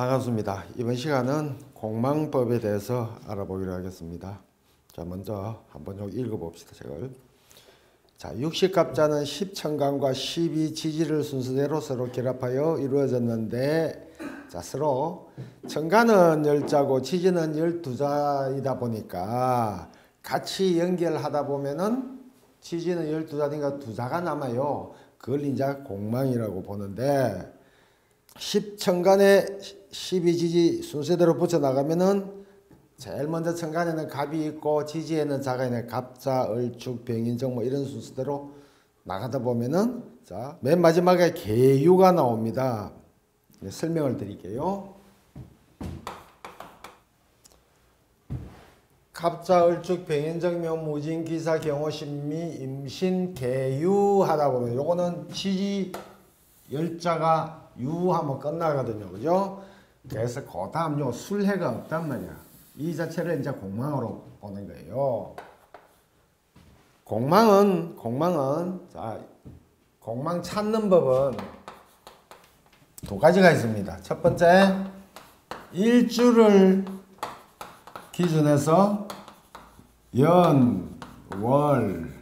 반갑습니다. 이번 시간은 공망법에 대해서 알아보기로 하겠습니다. 자, 먼저 한번 좀 읽어봅시다. 책을. 자, 육식갑자는 10천간과 12지지를 순서대로 서로 결합하여 이루어졌는데 자, 서로 천간은 열자고 지지는 열두자이다 보니까 같이 연결하다 보면은 지지는 열두자니까 두자가 남아요. 그걸 이제 공망이라고 보는데 10천간에 12지지 순서대로 붙여 나가면은 제일 먼저 천간에는 갑이 있고 지지에는 자가 있는 갑자, 을축, 병인정 뭐 이런 순서대로 나가다 보면은 자, 맨 마지막에 개유가 나옵니다. 네, 설명을 드릴게요. 갑자, 을축, 병인정명, 무진, 기사, 경호, 신미, 임신, 개유 하다 보면 요거는 지지 열자가 유 하면 끝나거든요. 그죠? 그래서 그 다음 요 술해가 없단 말이야. 이 자체를 이제 공망으로 보는 거예요. 공망은, 공망은, 자, 공망 찾는 법은 두 가지가 있습니다. 첫 번째, 일주를 기준해서 연, 월,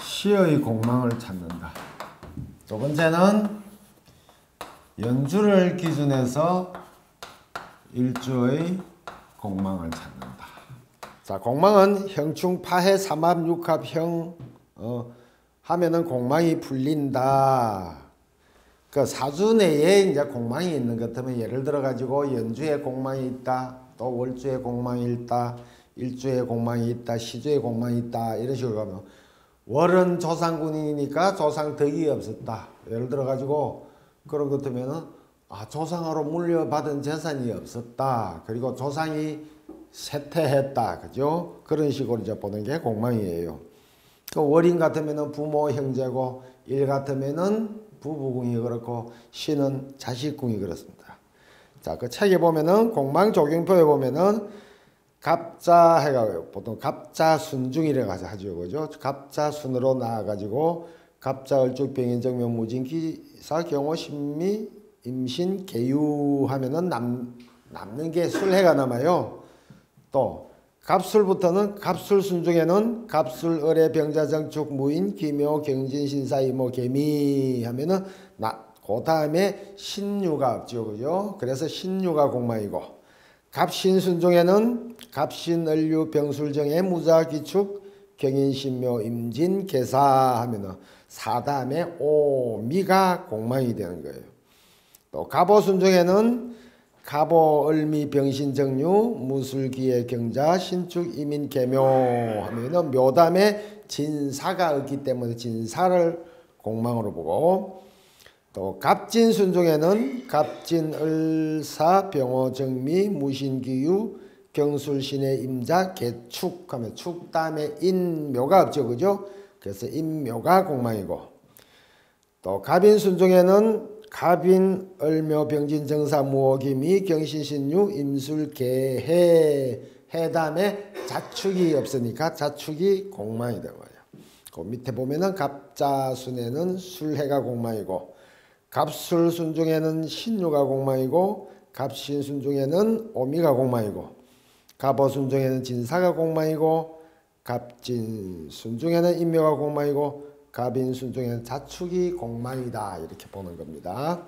시의 공망을 찾는다. 두 번째는 연주를 기준해서 일주의 공망을 찾는다. 자, 공망은 형충 파해 삼합 육합 형 어, 하면은 공망이 풀린다. 그 사주 내에 이제 공망이 있는 것 같으면 예를 들어 가지고 연주에 공망이 있다, 또 월주에 공망이 있다, 일주에 공망이 있다, 시주에 공망이 있다 이런 식으로 가면 월은 조상군이니까 조상 덕이 없었다. 예를 들어 가지고 그런 것 같으면은 아 조상으로 물려받은 재산이 없었다. 그리고 조상이 쇠퇴했다. 그죠? 그런 식으로 이제 보는 게 공망이에요. 그 월인 같으면은 부모 형제고 일 같으면은 부부궁이 그렇고 시는 자식궁이 그렇습니다. 자, 그 책에 보면은 공망 조경표에 보면은 갑자 해가 보통 갑자 순중이라 가서 하죠. 그죠? 갑자 순으로 나와가지고 갑자 을쭉 병인 정명 무진 기사 경호 신미 임신 개유 하면은 남, 남는 게 술해가 남아요. 또 갑술부터는 갑술 순중에는 갑술 을의 병자 정축 무인 기묘 경진 신사 이모 개미 하면은 나, 그 다음에 신유가 없죠. 그죠? 그래서 신유가 공망이고 갑신순종에는 갑신을류 병술정의 무자기축 경인신묘 임진 개사 하면은 사다음에 오미가 공망이 되는 거예요. 또 갑오순종에는 갑오 을미 병신정류 무술기의 경자 신축 이민 개묘 하면은 묘담에 진사가 없기 때문에 진사를 공망으로 보고 또 갑진 순종에는 갑진 을사 병호 정미 무신기유 경술신의 임자 개축 하면 축 다음에 인묘가 없죠 그죠 그래서 인묘가 공망이고 또 갑인 순종에는 갑인 을묘 병진 정사 무호기미 경신신유 임술 개해 해담에 자축이 없으니까 자축이 공망이 되는 거예요. 그 밑에 보면은 갑자순에는 술해가 공망이고 갑술 순 중에는 신유가 공망이고 갑신 순 중에는 오미가 공망이고 갑오 순 중에는 진사가 공망이고 갑진 순 중에는 인묘가 공망이고 갑인 순 중에는 자축이 공망이다 이렇게 보는 겁니다.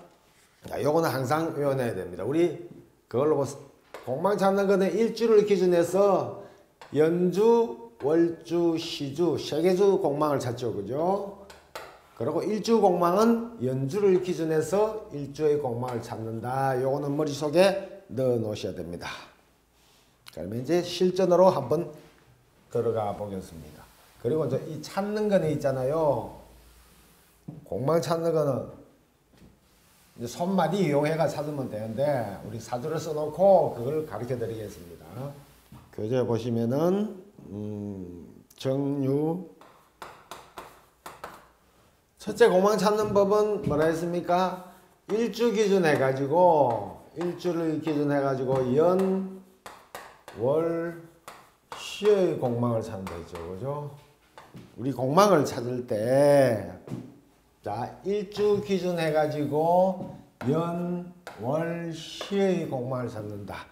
자, 요거는 항상 외워내야 됩니다. 우리 그걸로 뭐 공망 찾는 거는 일주를 기준해서 연주, 월주, 시주, 세계주 공망을 찾죠. 그죠? 그리고 일주 공망은 연주를 기준해서 일주의 공망을 찾는다. 요거는 머릿속에 넣어 놓으셔야 됩니다. 그러면 이제 실전으로 한번 들어가 보겠습니다. 그리고 이제 이 찾는 거는 있잖아요. 공망 찾는 거는 이제 손마디 이용해가 찾으면 되는데 우리 사주를 써놓고 그걸 가르쳐 드리겠습니다. 교재 보시면은 음, 정유 첫째 공망 찾는 법은 뭐라 했습니까? 일주 기준 해가지고 일주를 기준 해가지고 연, 월, 시의 공망을 찾는 거죠. 그죠? 우리 공망을 찾을 때 자, 일주 기준 해가지고 연 월 시의 공망을 찾는다.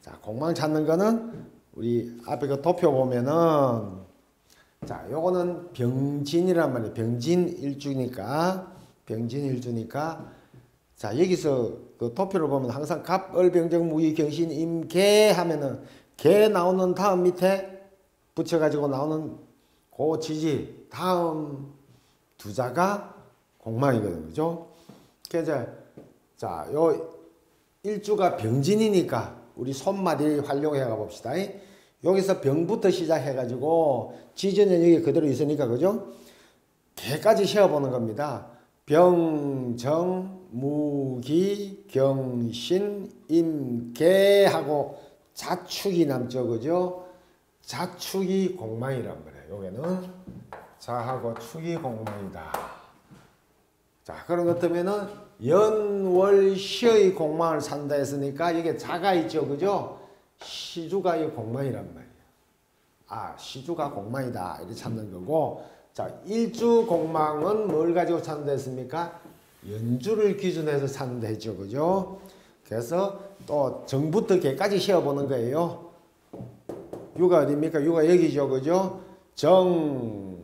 자, 공망 찾는 거는 우리 앞에 그 도표 보면은 자, 요거는 병진이란 말이에요. 병진 일주니까 병진 일주니까 자, 여기서 그 도표를 보면 항상 갑, 을, 병정, 무기, 경신, 임, 개 하면은 개 나오는 다음 밑에 붙여 가지고 나오는 고 지지 다음 두 자가 공망이거든, 그죠? 그래서 자, 요 일주가 병진이니까 우리 손마디 활용해 가 봅시다. 여기서 병부터 시작해가지고 여기 그대로 있으니까 그죠? 개까지 세어보는 겁니다. 병, 정, 무기, 경 신, 임, 개 하고 자축이 남죠. 그죠? 자축이 공망이란 말이에요. 여기는 자하고 축이 공망이다. 자, 그런 것 때문에는 연월시의 공망을 산다 했으니까 이게 자가 있죠. 그죠? 시주가 이 공망이란 말이에요. 아, 시주가 공망이다. 이렇게 찾는 거고. 자, 일주 공망은 뭘 가지고 찾는다 했습니까? 연주를 기준해서 찾는다 했죠. 그죠? 그래서 또 정부터 개까지 세어보는 거예요. 유가 어딥니까? 유가 여기죠. 그죠? 정,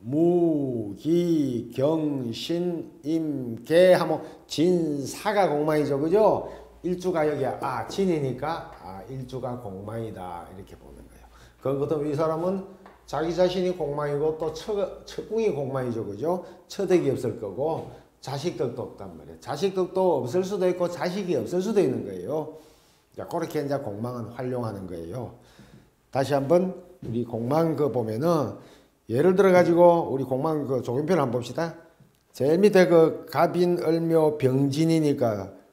무, 기, 경, 신, 임, 개 하면 진사가 공망이죠. 그죠? 일주가 여기야. 아, 진이니까 아, 일주가 공망이다. 이렇게 보는 거예요. 그런 것도 이 사람은 자기 자신이 공망이고 또 처, 처궁이 공망이죠. 그죠? 처덕이 없을 거고 자식덕도 없단 말이에요. 자식덕도 없을 수도 있고 자식이 없을 수도 있는 거예요. 자, 그렇게 이제 공망은 활용하는 거예요. 다시 한번 우리 공망 그 보면은 예를 들어 가지고 우리 공망 그 조경표를 한번 봅시다. 제일 밑에 그 갑인, 을묘, 병진이니까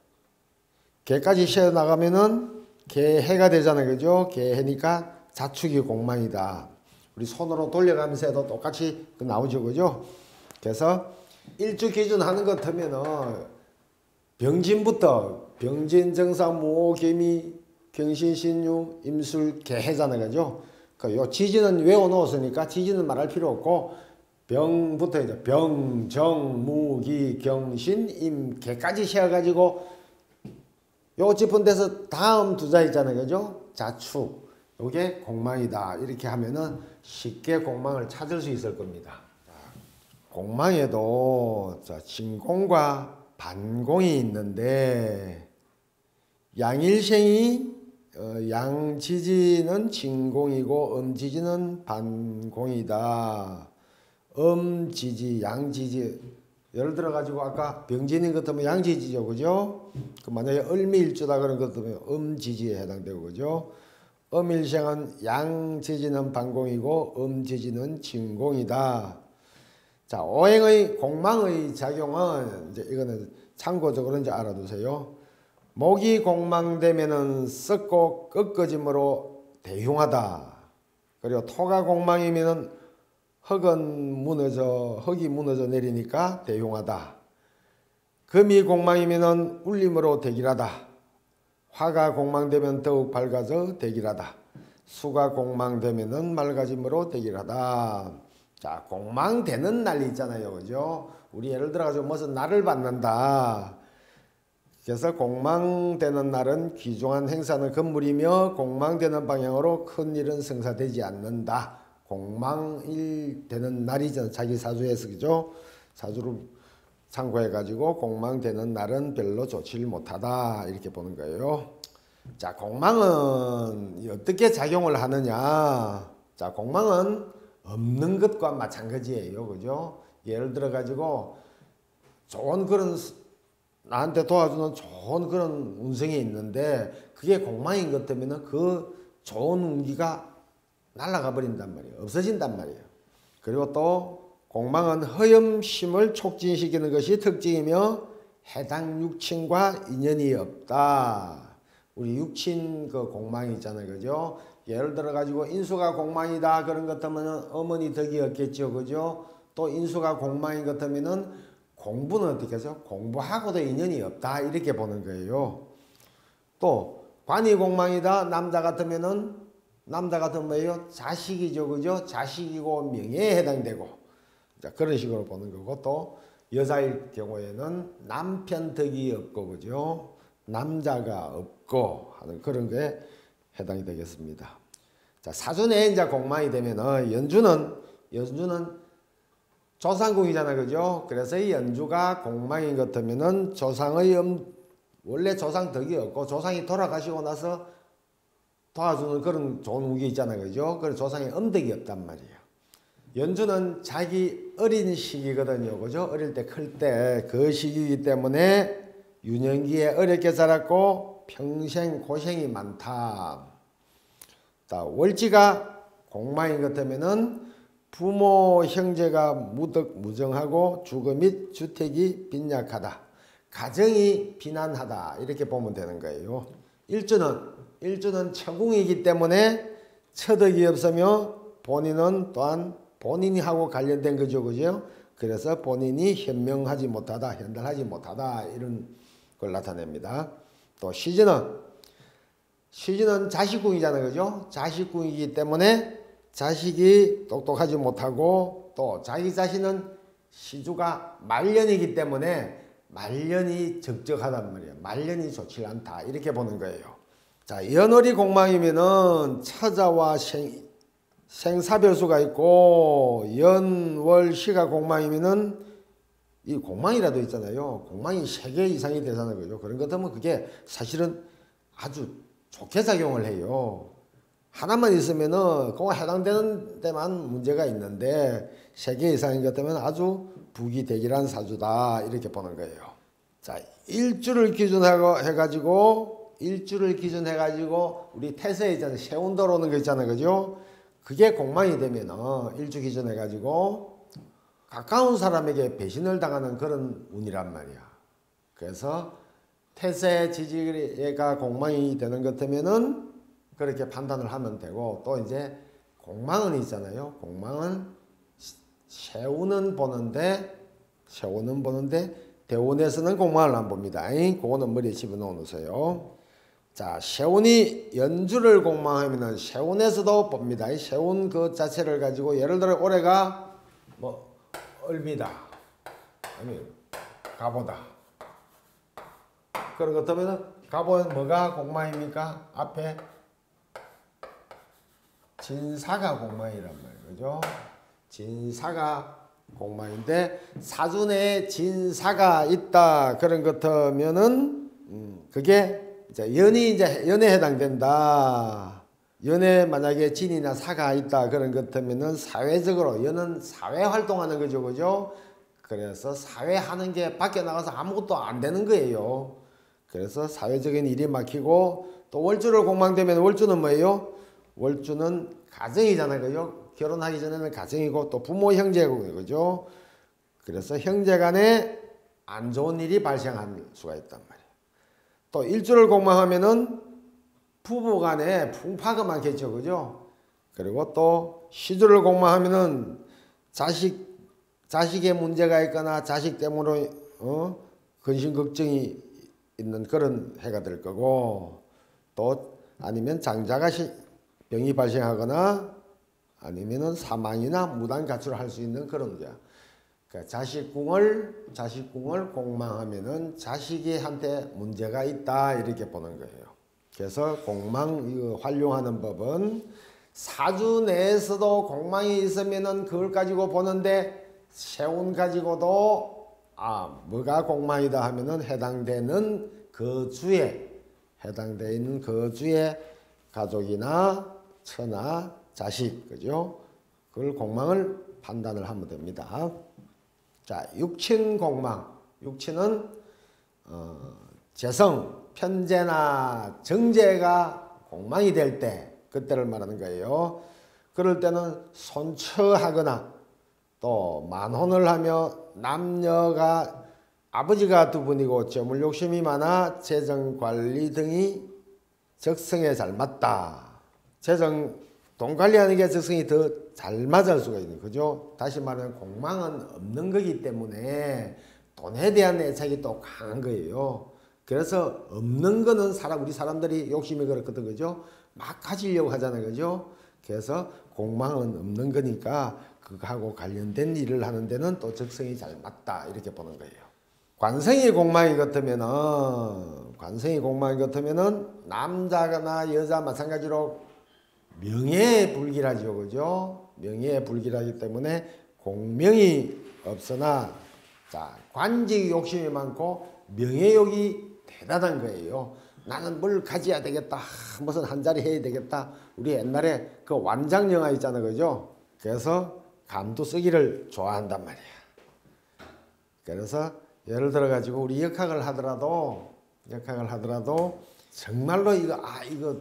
개까지 쉬어 나가면은 개해가 되잖아요. 그죠? 개해니까 자축이 공망이다. 우리 손으로 돌려가면서 해도 똑같이 그 나오죠. 그죠? 그래서 일주 기준 하는 것 같으면은 병진부터 병진, 정사, 무호, 개미, 경신, 신유, 임술, 개해잖아요. 그죠? 그요 지지는 외워 놓았으니까 지지는 말할 필요 없고 병부터 이제 병, 정, 무 기, 경 신, 임, 개까지 세어가지고 요 짚은 데서 다음 두 자 있잖아요. 그죠? 자축. 요게 공망이다. 이렇게 하면은 쉽게 공망을 찾을 수 있을 겁니다. 공망에도 자, 진공과 반공이 있는데 양일생이 어, 양지지는 진공이고 음지지는 반공이다. 음지지, 양지지 예를 들어 가지고 아까 병진인 것 같으면 양지지죠, 그죠? 그 만약에 을미일주다 그런 것 같으면 음지지에 해당되고 그죠? 음일생은 양지지는 반공이고 음지지는 진공이다. 자, 오행의 공망의 작용은 이제 이거는 참고적으로 이제 알아두세요. 목이 공망되면은 썩고 꺾어짐으로 대흉하다. 그리고 토가 공망이면은 흙은 무너져 흙이 무너져 내리니까 대흉하다. 금이 공망이면은 울림으로 대길하다. 화가 공망되면 더욱 밝아져 대길하다. 수가 공망되면은 맑아짐으로 대길하다. 자, 공망되는 날이 있잖아요. 그죠? 우리 예를 들어 가지고 무슨 날을 받는다. 그래서 공망되는 날은 귀중한 행사는 건물이며 공망되는 방향으로 큰 일은 성사되지 않는다. 공망일 되는 날이죠. 자기 사주에서 그죠? 사주를 참고해 가지고 공망되는 날은 별로 좋지를 못하다. 이렇게 보는 거예요. 자, 공망은 어떻게 작용을 하느냐? 자, 공망은 없는 것과 마찬가지예요. 그죠? 예를 들어 가지고 좋은 그런 나한테 도와주는 좋은 그런 운성이 있는데 그게 공망인 것 때문에 그 좋은 운기가 날아가 버린단 말이에요. 없어진단 말이에요. 그리고 또 공망은 허염심을 촉진시키는 것이 특징이며 해당 육친과 인연이 없다. 우리 육친 그 공망이 있잖아요. 그죠? 예를 들어 가지고 인수가 공망이다 그런 것 같으면 어머니 덕이 없겠죠. 그죠? 또 인수가 공망인 것 같으면은 공부는 어떻게 해서 공부하고도 인연이 없다 이렇게 보는 거예요. 또 관이 공망이다 남자 같으면은 남자 같은 뭐예요? 자식이죠, 그죠? 자식이고 명예에 해당되고 자 그런 식으로 보는 거고 또 여자일 경우에는 남편 덕이 없고 그죠? 남자가 없고 하는 그런 게 해당이 되겠습니다. 자 사준에 이제 공망이 되면은 연주는 연주는 조상궁이잖아 그죠? 그래서 이 연주가 공망인 것 같으면은 조상의 음, 원래 조상 덕이 없고 조상이 돌아가시고 나서 도와주는 그런 좋은 우기 있잖아요. 그죠? 그래서 조상의 음덕이 없단 말이에요. 연주는 자기 어린 시기거든요. 그죠? 어릴 때 클 때 그 시기이기 때문에 유년기에 어렵게 자랐고 평생 고생이 많다. 자, 월지가 공망인 것 같으면은 부모 형제가 무덕 무정하고 주거 및 주택이 빈약하다. 가정이 비난하다. 이렇게 보면 되는 거예요. 일주는 일주는 처궁이기 때문에 처덕이 없으며 본인은 또한 본인이 하고 관련된 거죠. 그죠? 그래서 본인이 현명하지 못하다, 현달하지 못하다 이런 걸 나타냅니다. 또 시즌은 시즌은 자식궁이잖아요. 그죠? 자식궁이기 때문에 자식이 똑똑하지 못하고 또 자기 자신은 시주가 말년이기 때문에 말년이 적적하단 말이에요. 말년이 좋지 않다. 이렇게 보는 거예요. 자, 연월이 공망이면은 차자와 생, 생사별수가 있고 연월시가 공망이면은 이 공망이라도 있잖아요. 공망이 세 개 이상이 되잖아요. 그죠? 그런 것 같으면 그게 사실은 아주 좋게 작용을 해요. 하나만 있으면은 그거 해당되는 데만 문제가 있는데 세 개 이상인 것 같으면 아주 부기대기란 사주다 이렇게 보는 거예요. 자 일주를 기준하고 해가지고 일주를 기준해 가지고 우리 태세 있잖아요. 세운도로 오는 거 있잖아요. 그죠? 그게 공망이 되면은 일주 기준해 가지고 가까운 사람에게 배신을 당하는 그런 운이란 말이야. 그래서 태세 지지가 공망이 되는 것 같으면은 그렇게 판단을 하면 되고 또 이제 공망은 있잖아요. 공망은 세우는 보는데 세우는 보는데 대원에서는 공망을 안 봅니다. 그거는 머리에 집어넣어 놓으세요. 자, 세운이 연주를 공망하면은 세운에서도 봅니다. 세운 그 자체를 가지고 예를 들어 올해가 뭐 얼미다. 아니 가보다. 그런 것 때문에 가보면 뭐가 공망입니까? 앞에 진사가 공망이란 말이에요. 그죠? 진사가 공망인데 사준에 진사가 있다. 그런 것 같으면은 음, 그게 이제 연이 이제 연에 해당된다. 연에 만약에 진이나 사가 있다 그런 것 같으면은 사회적으로 연은 사회 활동하는 거죠, 그죠? 그래서 사회 하는 게 밖에 나가서 아무것도 안 되는 거예요. 그래서 사회적인 일이 막히고 또 월주를 공망되면 월주는 뭐예요? 월주는 가정이잖아요, 그죠? 결혼하기 전에는 가정이고 또 부모 형제고 그죠? 그래서 형제 간에 안 좋은 일이 발생할 수가 말이에요. 또 일주를 공망하면은 부부 간에 풍파가 많겠죠, 그죠? 그리고 또 시주를 공망하면은 자식 자식의 문제가 있거나 자식 때문에 어? 근심 걱정이 있는 그런 해가 될 거고 또 아니면 장자가 시, 병이 발생하거나 아니면은 사망이나 무단 가출을 할 수 있는 그런 게 그러니까 자식궁을 자식궁을 공망하면은 자식이 한테 문제가 있다 이렇게 보는 거예요. 그래서 공망 활용하는 법은 사주 내에서도 공망이 있으면은 그걸 가지고 보는데 세운 가지고도 아 뭐가 공망이다 하면은 해당되는 그 주에 해당되어 있는 그 주에 가족이나 처나 자식 그죠? 그걸 공망을 판단을 하면 됩니다. 자 육친 공망 육친은 어, 재성 편제나 정제가 공망이 될 때 그때를 말하는 거예요. 그럴 때는 손처하거나 또 만혼을 하며 남녀가 아버지가 두 분이고 재물 욕심이 많아 재정 관리 등이 적성에 잘 맞다. 재정 돈 관리하는 게 적성이 더 잘 맞을 수가 있는 거죠. 다시 말하면 공망은 없는 거기 때문에 돈에 대한 애착이 또 강한 거예요. 그래서 없는 거는 사람 우리 사람들이 욕심이 그렇거든 그죠? 막 가지려고 하잖아요. 그죠? 그래서 공망은 없는 거니까 그거하고 관련된 일을 하는 데는 또 적성이 잘 맞다 이렇게 보는 거예요. 관성이 공망이 같으면은 관성이 공망이 같으면은 남자나 여자 마찬가지로 명예에 불길하죠, 그죠? 명예에 불길하기 때문에 공명이 없으나 자 관직 욕심이 많고 명예욕이 대단한 거예요. 나는 뭘 가져야 되겠다. 무슨 한 자리 해야 되겠다. 우리 옛날에 그 완장 영화 있잖아, 그죠? 그래서 감도 쓰기를 좋아한단 말이야. 그래서 예를 들어 가지고 우리 역학을 하더라도 역학을 하더라도 정말로 이거 아 이거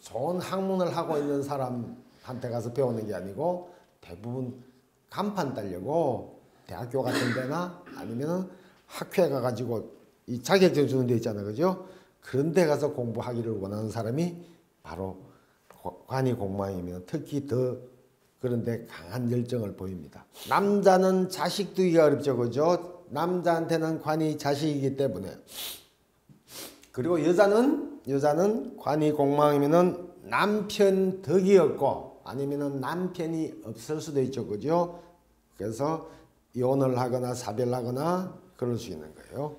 좋은 학문을 하고 있는 사람 한테 가서 배우는 게 아니고 대부분 간판 따려고 대학교 같은 데나 아니면은 학회에 가가지고 이 자격증 주는 데 있잖아요. 그죠? 그런 데 가서 공부하기를 원하는 사람이 바로 관이 공망이면 특히 더 그런데 강한 열정을 보입니다. 남자는 자식 두기가 어렵죠. 그죠? 남자한테는 관이 자식이기 때문에 그리고 여자는 여자는 관이 공망이면은 남편 덕이 없고 아니면은 남편이 없을 수도 있죠. 그죠? 그래서 이혼을 하거나 사별하거나 그럴 수 있는 거예요.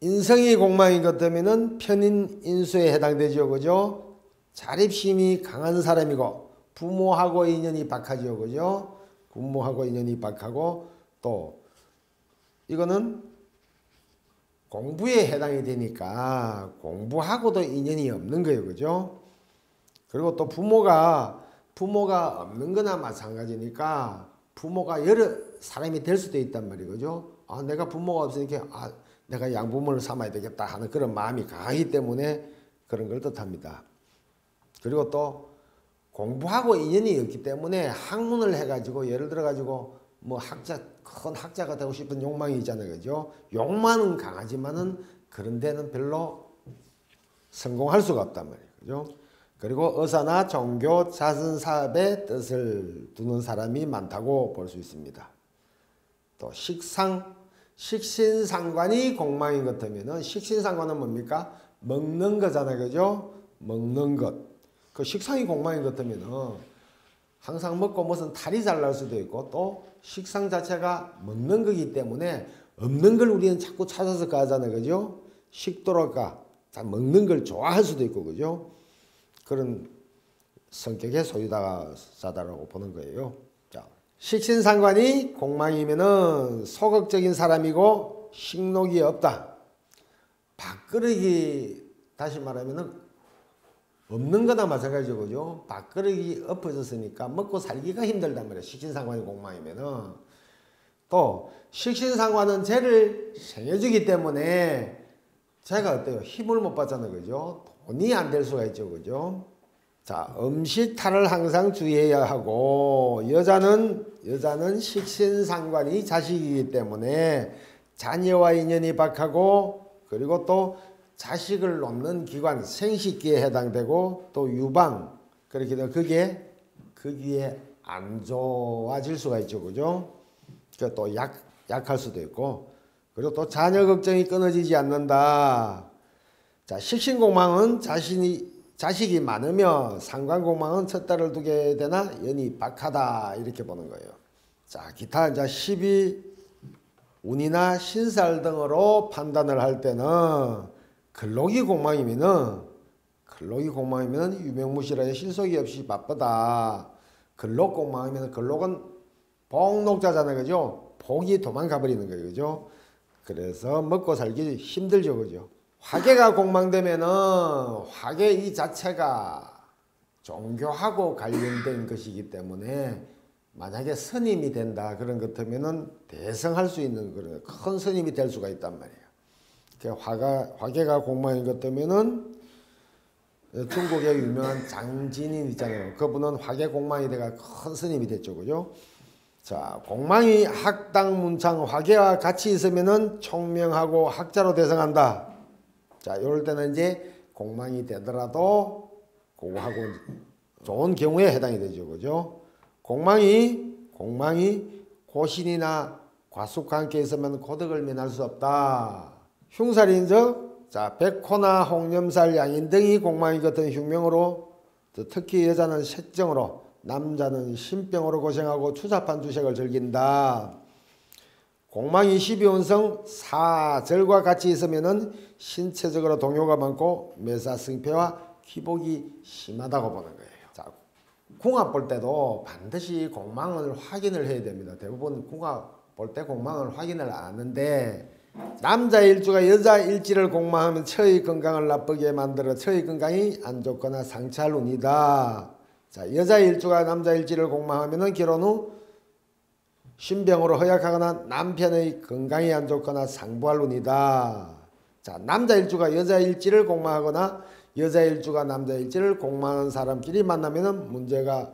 인성이 공망인 것 때문에는 편인 인수에 해당되죠. 그죠? 자립심이 강한 사람이고 부모하고 인연이 박하죠. 그죠? 부모하고 인연이 박하고 또 이거는 공부에 해당이 되니까 공부하고도 인연이 없는 거예요. 그죠? 그리고 또 부모가 부모가 없는 거나 마찬가지니까 부모가 여러 사람이 될 수도 있단 말이죠. 아, 내가 부모가 없으니까 아, 내가 양부모를 삼아야 되겠다 하는 그런 마음이 강하기 때문에 그런 걸 뜻합니다. 그리고 또 공부하고 인연이 없기 때문에 학문을 해가지고 예를 들어가지고 뭐 학자 큰 학자가 되고 싶은 욕망이 있잖아요, 그죠? 욕망은 강하지만은 그런 데는 별로 성공할 수가 없단 말이에요, 그죠? 그리고 의사나 종교, 자선 사업에 뜻을 두는 사람이 많다고 볼 수 있습니다. 또 식상, 식신상관이 공망인 것 같으면은 식신상관은 뭡니까? 먹는 거잖아요, 그죠? 먹는 것. 그 식상이 공망인 것 같으면은 항상 먹고 무슨 탈이 잘 날 수도 있고 또 식상 자체가 먹는 거기 때문에 없는 걸 우리는 자꾸 찾아서 가잖아요. 그죠? 식도락가 먹는 걸 좋아할 수도 있고 그죠? 그런 성격의 소유자다라고 보는 거예요. 자, 식신상관이 공망이면은 소극적인 사람이고 식욕이 없다. 밥그릇이 다시 말하면은 없는 거나 마찬가지죠. 그죠? 밥그릇이 엎어졌으니까 먹고 살기가 힘들단 말이에요. 식신상관이 공망이면은. 또, 식신상관은 죄를 생해주기 때문에 제가 어때요? 힘을 못 받잖아요. 그죠? 안 될 수가 있죠. 그죠? 자, 음식 탈을 항상 주의해야 하고, 여자는, 여자는 식신상관이 자식이기 때문에 자녀와 인연이 박하고, 그리고 또 자식을 놓는 기관 생식기에 해당되고 또 유방 그렇게 되면 그게 거기에 안 좋아질 수가 있죠 그죠 또약 약할 수도 있고 그리고 또 자녀 걱정이 끊어지지 않는다 자 식신공망은 자신이 자식이 많으며 상관공망은 첫 딸을 두게 되나 연이 박하다 이렇게 보는 거예요 자 기타 이제 12 운이나 신살 등으로 판단을 할 때는 근록이 공망이면은 근록이 공망이면 유명무실하게 실속이 없이 바쁘다. 근록 공망이면 근록은 복록자잖아요. 그죠? 복이 도망가 버리는 거예요. 그죠? 그래서 먹고 살기 힘들죠. 그죠? 화계가 공망되면은 화계 이 자체가 종교하고 관련된 것이기 때문에 만약에 스님이 된다 그런 것 같으면은 대성할 수 있는 그런 큰 스님이 될 수가 있단 말이에요. 화가 화계가 공망인 것 때문에는 중국의 유명한 장진인 있잖아요. 그분은 화계 공망이 돼가 큰 스님이 됐죠, 그죠? 자, 공망이 학당 문창 화계와 같이 있으면은 총명하고 학자로 대성한다. 자, 이럴 때는 이제 공망이 되더라도 그거하고 좋은 경우에 해당이 되죠, 그죠? 공망이 공망이 고신이나 과숙과 함께 있으면 고덕을 면할 수 없다. 흉살인즉 자 백호나 홍염살 양인 등이 공망이 같은 흉명으로 특히 여자는 색정으로 남자는 신병으로 고생하고 추잡한 주색을 즐긴다. 공망이 12운성 사절과 같이 있으면은 신체적으로 동요가 많고 매사승패와 기복이 심하다고 보는 거예요. 자, 궁합 볼 때도 반드시 공망을 확인을 해야 됩니다. 대부분 궁합 볼 때 공망을 확인을 안 하는데 남자 일주가 여자 일지를 공망하면 처의 건강을 나쁘게 만들어 처의 건강이 안 좋거나 상처할 운이다. 자, 여자 일주가 남자 일지를 공망하면은 결혼 후 신병으로 허약하거나 남편의 건강이 안 좋거나 상부할 운이다. 자, 남자 일주가 여자 일지를 공망하거나 여자 일주가 남자 일지를 공망하는 사람끼리 만나면은 문제가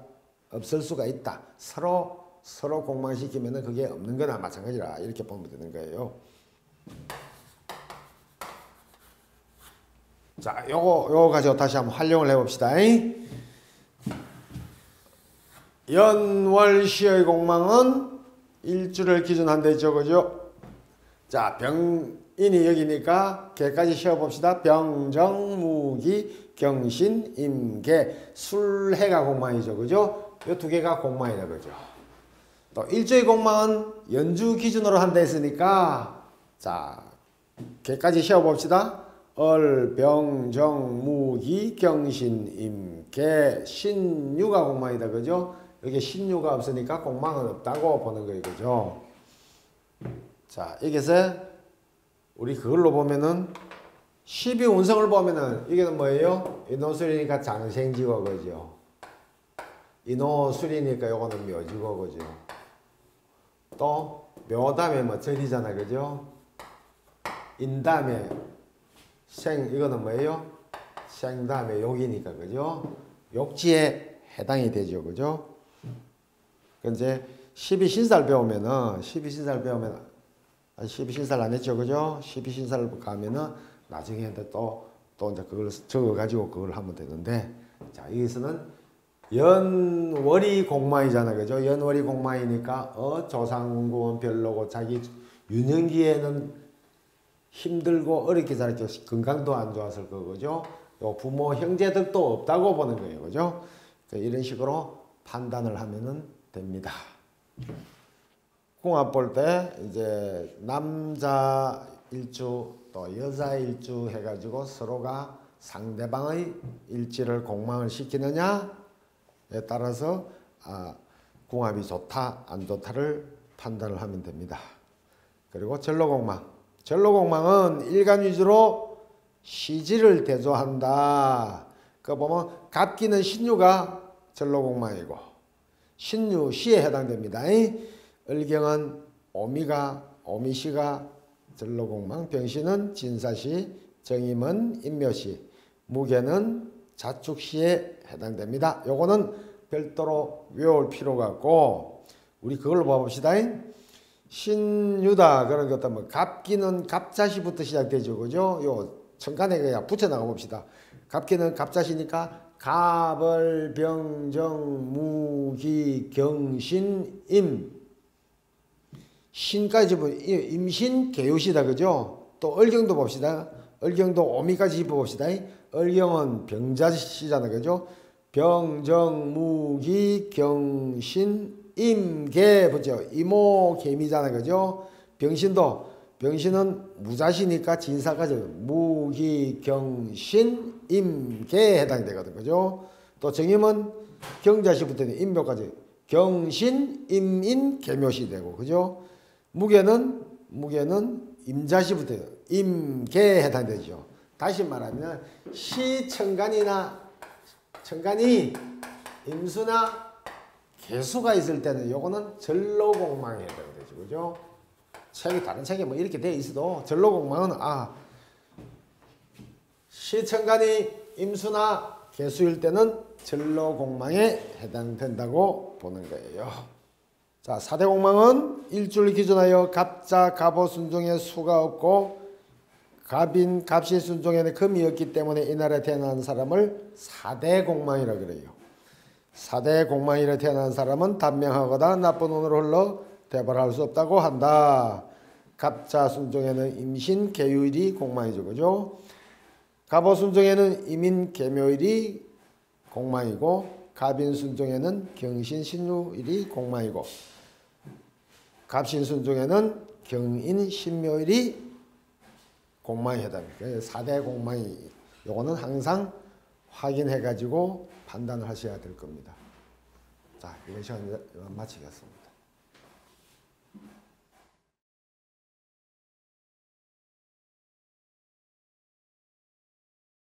없을 수가 있다. 서로 서로 공망시키면은 그게 없는 거나 마찬가지라 이렇게 보면 되는 거예요. 자, 요거 요거 가지고 다시 한번 활용을 해 봅시다. 연월시의 공망은 일주를 기준한 데죠, 그죠? 자, 병인이 여기니까 개까지 쉬어봅시다. 병정무기 경신 임계 술해가 공망이죠, 그죠? 이 두 개가 공망이다, 그죠? 또 일주의 공망은 연주 기준으로 한다 했으니까 자, 개까지 쉬어봅시다. 얼, 병, 정, 무기, 경신, 임, 개, 신유가 공망이다. 그죠? 여기 신유가 없으니까 공망은 없다고 보는 거예요. 그죠? 자, 여기서 우리 그걸로 보면은 12 운성을 보면은 이게 뭐예요? 인호술이니까 장생지고 그죠? 인호술이니까 요거는 묘지고 그죠? 또 묘담에 뭐 절이잖아. 그죠? 인담에 생 이거는 뭐예요? 생담의 욕이니까 그죠? 욕지에 해당이 되죠. 그죠? 이제 12신살 배우면은 12신살 배우면 12신살 안 했죠. 그죠? 12신살 가면은 나중에 또, 또 이제 그걸 적어 가지고 그걸 하면 되는데 자, 여기서는 연월이 공마이잖아. 그죠? 연월이 공마이니까 어 조상공은 별로고 자기 유년기에는 힘들고 어렵게 자랐죠. 건강도 안 좋았을 거죠. 요 부모 형제들도 없다고 보는 거예요. 그죠? 이런 식으로 판단을 하면은 됩니다. 궁합 볼 때 이제 남자 일주 또 여자 일주 해가지고 서로가 상대방의 일지를 공망을 시키느냐에 따라서 아, 궁합이 좋다 안 좋다를 판단을 하면 됩니다. 그리고 전로공망 전로공망은 일간 위주로 시지를 대조한다. 그 보면 갑기는 신유가 전로공망이고 신유 시에 해당됩니다. 을경은 오미가 오미시가 전로공망, 병신은 진사시, 정임은 인묘시, 무게는 자축시에 해당됩니다. 요거는 별도로 외울 필요가 없고 우리 그걸로 봐봅시다. 신유다 그런 것도 뭐 갑기는 갑자시부터 시작되죠. 그죠? 요 천간에 그냥 붙여 나가 봅시다. 갑기는 갑자시니까 갑을 병정 무기 경신 임 신까지 보 임신 개요시다 그죠? 또 을경도 봅시다. 을경도 오미까지 봅시다. 을경은 병자시잖아 그죠? 병정 무기 경신 임계 보죠. 이모 개미잖아 그죠? 병신도 병신은 무자시니까 진사까지 무기 경신 임계에 해당되거든 그죠? 또 정임은 경자시부터는 임묘까지 경신 임인 개묘시 되고 그죠? 무게는 무게는 임자시부터 임계에 해당되죠. 다시 말하면 시천간이나 천간이 임수나 개수가 있을 때는 요거는 전로공망이 해당되죠. 그죠? 책이 다른 책에 뭐 이렇게 돼 있어도 전로공망은 아 시천간이 임수나 개수일 때는 전로공망에 해당된다고 보는 거예요. 자, 사대공망은 일주를 기준하여 갑자, 갑오 순종에 수가 없고 갑인, 갑시 순종에는 금이 없기 때문에 이 나라에 태어난 사람을 사대공망이라 그래요. 사대 공망이라 태어난 사람은 단명하거나 나쁜 운으로 흘러 대발할 수 없다고 한다. 갑자 순종에는 임신 개요일이 공망이죠. 그죠? 갑오 순종에는 임인 개묘일이 공망이고 갑인순종에는 경신신유일이 공망이고 갑신순종에는 경인신묘일이 공망의 해답입니다. 4대 공망이 요거는 항상 확인해 가지고 판단을 하셔야 될 겁니다. 자, 이번 시간 마치겠습니다.